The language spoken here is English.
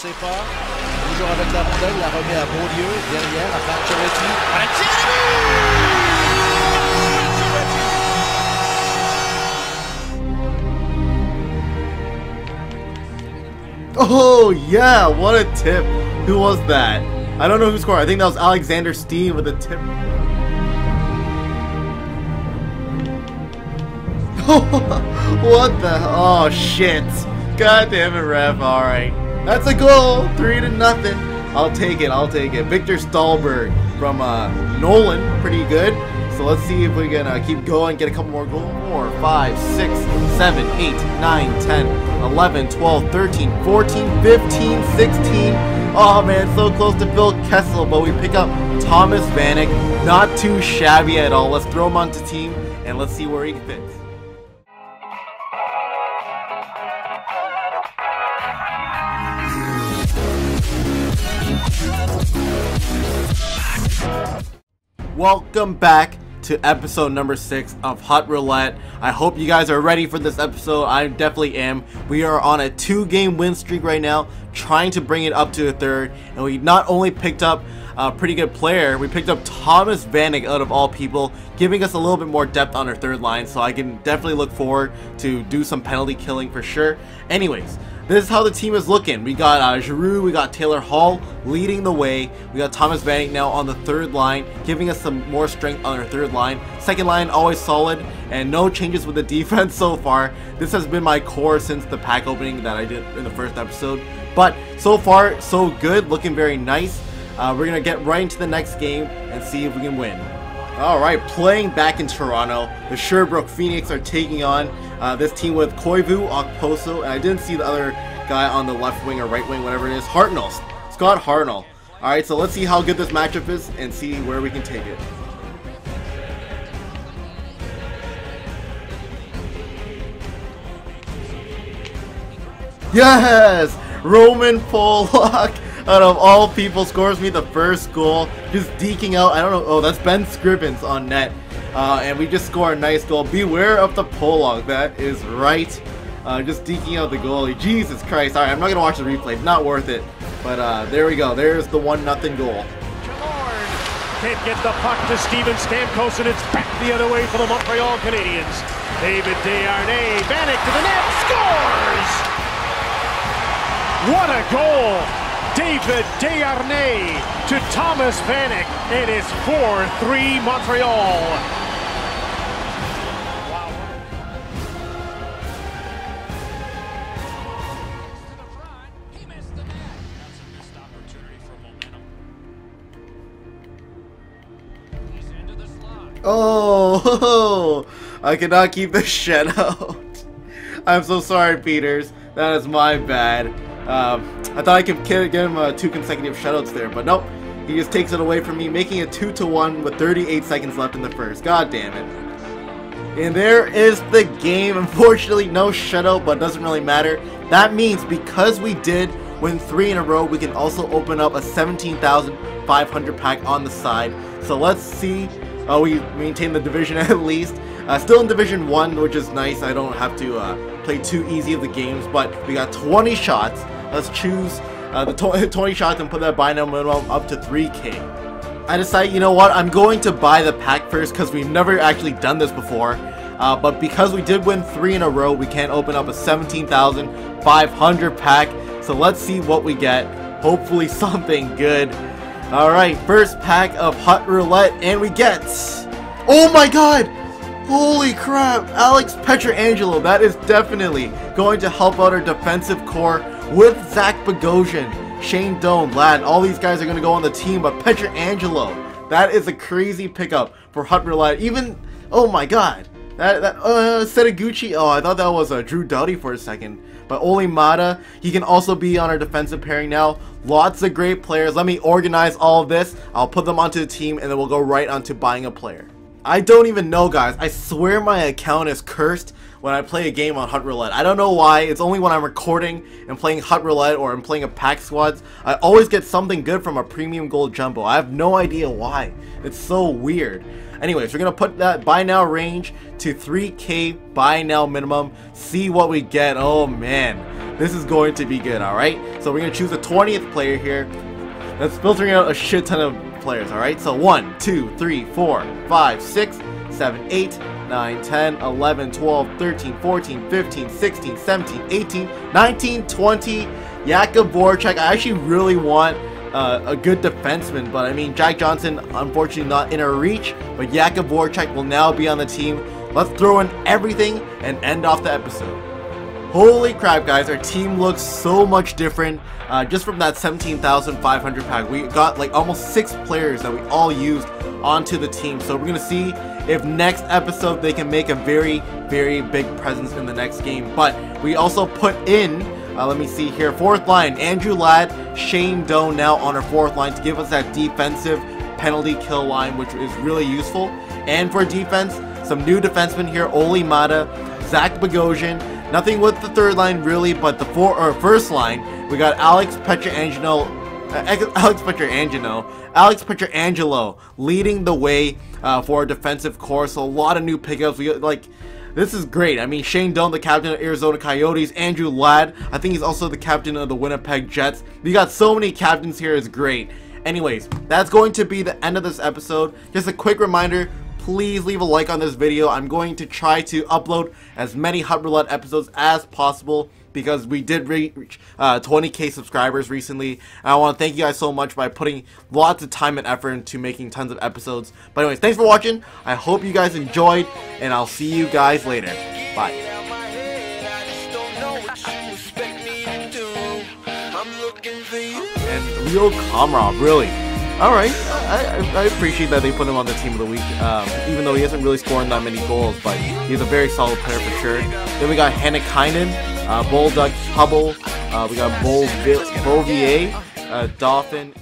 Toujours avec la rondelle, la remet à Beaulieu. Derrière, à. Oh yeah, what a tip. Who was that? I don't know who scored. I think that was Alexander Steen with a tip. what the? Oh shit! God damn it, ref. All right, that's a goal. Three to nothing. I'll take it. I'll take it. Viktor Stalberg from uh, Nolan, pretty good. So let's see if we can uh, keep going, get a couple more goals. 4, 5, 6, 7, 8, 9, 10, 11, 12, 13, 14, 15, 16. Oh man, so close to Phil Kessel, but we pick up Thomas Vanek. Not too shabby at all. Let's throw him onto team and let's see where he fits. Welcome back to episode number six of Hut Roulette. I hope you guys are ready for this episode. I definitely am. We are on a two game win streak right now, trying to bring it up to a third. And we not only picked up a pretty good player, we picked up Thomas Vanek out of all people, giving us a little bit more depth on our third line. So I can definitely look forward to do some penalty killing for sure. Anyways, this is how the team is looking. We got uh, Giroux, we got Taylor Hall leading the way. We got Thomas Vanek now on the third line, giving us some more strength on our third line. Second line always solid, and no changes with the defense so far. This has been my core since the pack opening that I did in the first episode. But so far, so good, looking very nice. Uh, we're gonna get right into the next game and see if we can win. Alright, playing back in Toronto, the Sherbrooke Phoenix are taking on uh, this team with Koivu, Okposo, and I didn't see the other guy on the left wing or right wing, whatever it is, Hartnell, Scott Hartnell. Alright, so let's see how good this matchup is and see where we can take it. Yes! Roman Polak! Out of all people scores me the first goal. Just deking out. I don't know. Oh, that's Ben Scrivens on net. Uh, and we just score a nice goal. Beware of the Polak. That is right. Uh, just deking out the goalie. Jesus Christ. Alright, I'm not going to watch the replay. Not worth it. But uh, there we go. There's the 1 nothing goal. Can't get the puck to Steven Stamkos, and it's back the other way for the Montreal Canadiens. David Desharnais, Vanek to the net, scores! What a goal! David Desharnais to Thomas Vanek. It is 4-3 Montreal. Oh, I cannot keep the shed out. I'm so sorry, Peters. That is my bad. Um, I thought I could give him uh, two consecutive shutouts there, but nope. He just takes it away from me, making it 2 to 1 with 38 seconds left in the first. God damn it. And there is the game. Unfortunately, no shutout, but doesn't really matter. That means because we did win three in a row, we can also open up a 17,500 pack on the side. So let's see. Uh, we maintain the division at least. Uh, still in Division 1, which is nice. I don't have to uh, play too easy of the games, but we got 20 shots. Let's choose uh, the 20 shots and put that now minimum up to 3k. I decided, you know what, I'm going to buy the pack first because we've never actually done this before. Uh, but because we did win three in a row, we can't open up a 17,500 pack. So let's see what we get. Hopefully something good. Alright, first pack of Hut Roulette, and we get... Oh my god! Holy crap! Alex Pietrangelo, that is definitely going to help out our defensive core with Zach Bogosian, Shane Doan, Ladd. All these guys are going to go on the team, but Pietrangelo, that is a crazy pickup for Hut Roulette. Even, oh my god, that, that uh, Setoguchi, oh, I thought that was uh, Drew Doughty for a second. But Olli Maatta, he can also be on our defensive pairing now. Lots of great players. Let me organize all of this. I'll put them onto the team, and then we'll go right onto buying a player. I don't even know, guys. I swear my account is cursed when I play a game on Hut Roulette. I don't know why. It's only when I'm recording and playing Hut Roulette or I'm playing a pack squads. I always get something good from a premium gold jumbo. I have no idea why. It's so weird. Anyways, we're going to put that buy now range to 3k buy now minimum. See what we get. Oh, man. This is going to be good, alright? So we're going to choose the 20th player here. That's filtering out a shit ton of players, alright? So 1, 2, 3, 4, 5, 6, 7, 8, 9, 10, 11, 12, 13, 14, 15, 16, 17, 18, 19, 20. Jakub Voracek. I actually really want uh, a good defenseman, but I mean, Jack Johnson, unfortunately not in our reach, but Jakub Voracek will now be on the team. Let's throw in everything and end off the episode. Holy crap, guys, our team looks so much different. Uh, just from that 17,500 pack, we got like almost six players that we all used onto the team. So we're going to see if next episode they can make a very, very big presence in the next game. But we also put in uh, let me see here. Fourth line, Andrew Ladd, Shane Doan now on our fourth line to give us that defensive penalty kill line, which is really useful. And for defense, some new defensemen here, Olli Maatta, Zach Bogosian. Nothing with the third line really, but the four or first line, we got Alex Pietrangelo, uh, Alex Pietrangelo, Alex Pietrangelo leading the way uh, for a defensive core. So a lot of new pickups. We like this is great. I mean, Shane Doan, the captain of Arizona Coyotes, Andrew Ladd, I think he's also the captain of the Winnipeg Jets. We got so many captains here, it's great. Anyways, that's going to be the end of this episode. Just a quick reminder, please leave a like on this video. I'm going to try to upload as many Hut Roulette episodes as possible because we did reach uh, 20k subscribers recently. And I want to thank you guys so much by putting lots of time and effort into making tons of episodes. But anyways, thanks for watching. I hope you guys enjoyed, and I'll see you guys later. Bye. And Leo Komarov, really. Alright, I, I, appreciate that they put him on the team of the week, um, even though he hasn't really scored that many goals, but he's a very solid player for sure. Then we got Hannikainen, uh, Bolduc Hubble, uh, we got Bol Beauvillier, uh, Dolphin,